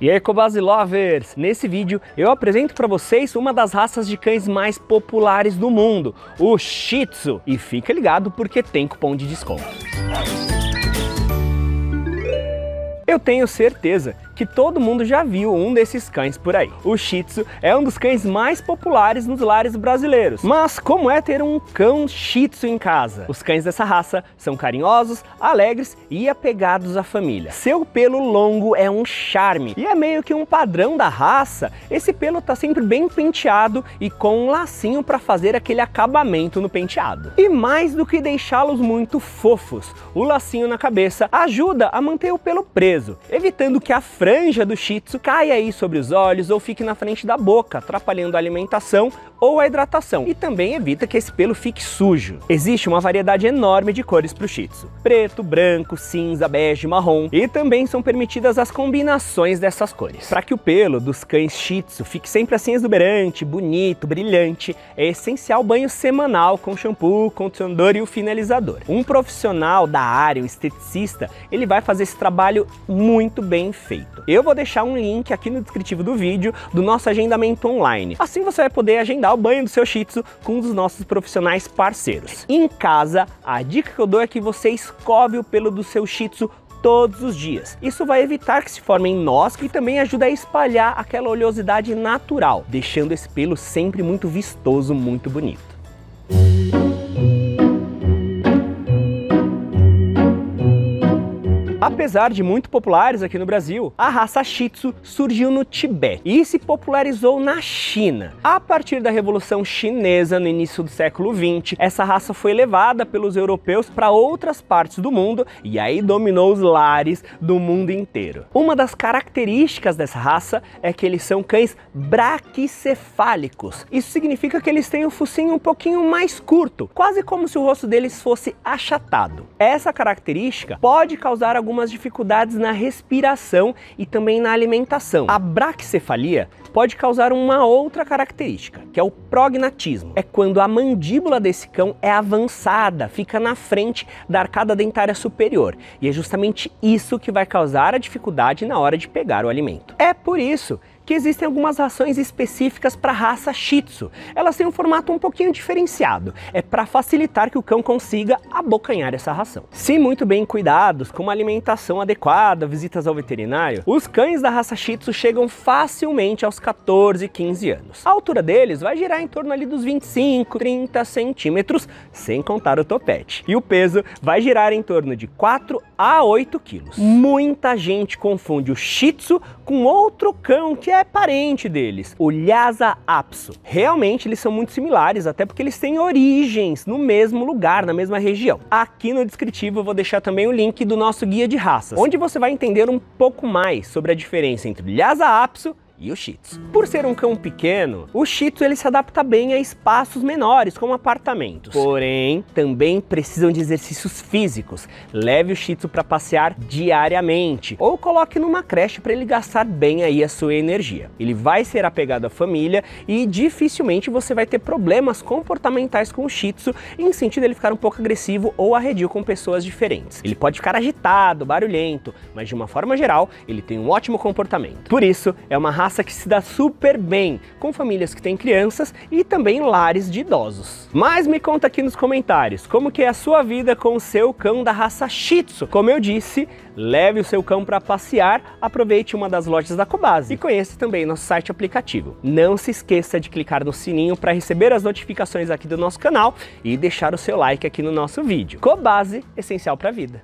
E aí, Cobase Lovers! Nesse vídeo eu apresento para vocês uma das raças de cães mais populares do mundo, o Shih Tzu. E fica ligado porque tem cupom de desconto. Eu tenho certeza que todo mundo já viu um desses cães por aí. O Shih Tzu é um dos cães mais populares nos lares brasileiros. Mas como é ter um cão Shih Tzu em casa? Os cães dessa raça são carinhosos, alegres e apegados à família. Seu pelo longo é um charme e é meio que um padrão da raça. Esse pelo tá sempre bem penteado e com um lacinho para fazer aquele acabamento no penteado. E mais do que deixá-los muito fofos, o lacinho na cabeça ajuda a manter o pelo preso, evitando que a franja franja do Shih Tzu caia aí sobre os olhos ou fique na frente da boca, atrapalhando a alimentação ou a hidratação e também evita que esse pelo fique sujo. Existe uma variedade enorme de cores para o Shih Tzu. Preto, branco, cinza, bege, marrom e também são permitidas as combinações dessas cores. Para que o pelo dos cães Shih Tzu fique sempre assim exuberante, bonito, brilhante, é essencial banho semanal com shampoo, condicionador e o finalizador. Um profissional da área, um esteticista, ele vai fazer esse trabalho muito bem feito. Eu vou deixar um link aqui no descritivo do vídeo do nosso agendamento online. Assim você vai poder agendar o banho do seu Shih Tzu com um dos nossos profissionais parceiros. Em casa, a dica que eu dou é que você escove o pelo do seu Shih Tzu todos os dias. Isso vai evitar que se formem nós e também ajuda a espalhar aquela oleosidade natural, deixando esse pelo sempre muito vistoso, muito bonito. Apesar de muito populares aqui no Brasil, a raça Shih Tzu surgiu no Tibete e se popularizou na China. A partir da Revolução Chinesa, no início do século 20, essa raça foi levada pelos europeus para outras partes do mundo e aí dominou os lares do mundo inteiro. Uma das características dessa raça é que eles são cães braquicefálicos. Isso significa que eles têm o focinho um pouquinho mais curto, quase como se o rosto deles fosse achatado. Essa característica pode causar algumas dificuldades na respiração e também na alimentação. A braquicefalia pode causar uma outra característica, que é o prognatismo. É quando a mandíbula desse cão é avançada, fica na frente da arcada dentária superior. E é justamente isso que vai causar a dificuldade na hora de pegar o alimento. É por isso que existem algumas rações específicas para a raça Shih Tzu. Elas têm um formato um pouquinho diferenciado. É para facilitar que o cão consiga abocanhar essa ração. Se muito bem cuidados, com uma alimentação adequada, visitas ao veterinário, os cães da raça Shih Tzu chegam facilmente aos 14, 15 anos. A altura deles vai girar em torno ali dos 25, 30 centímetros, sem contar o topete. E o peso vai girar em torno de 4 a 8 quilos. Muita gente confunde o Shih Tzu com outro cão que é é parente deles, o Lhasa apso. Realmente eles são muito similares, até porque eles têm origens no mesmo lugar, na mesma região. Aqui no descritivo eu vou deixar também o link do nosso guia de raças, onde você vai entender um pouco mais sobre a diferença entre Lhasa apso e o Shih Tzu. Por ser um cão pequeno, o Shih Tzu ele se adapta bem a espaços menores, como apartamentos. Porém, também precisam de exercícios físicos. Leve o Shih Tzu para passear diariamente ou coloque numa creche para ele gastar bem aí a sua energia. Ele vai ser apegado à família e dificilmente você vai ter problemas comportamentais com o Shih Tzu em sentido ele ficar um pouco agressivo ou arredio com pessoas diferentes. Ele pode ficar agitado, barulhento, mas de uma forma geral, ele tem um ótimo comportamento. Por isso, é uma raça raça que se dá super bem com famílias que têm crianças e também lares de idosos. Mas me conta aqui nos comentários como que é a sua vida com o seu cão da raça Shih Tzu. Como eu disse, leve o seu cão para passear, aproveite uma das lojas da Cobase e conheça também nosso site aplicativo. Não se esqueça de clicar no sininho para receber as notificações aqui do nosso canal e deixar o seu like aqui no nosso vídeo. Cobase, essencial para a vida.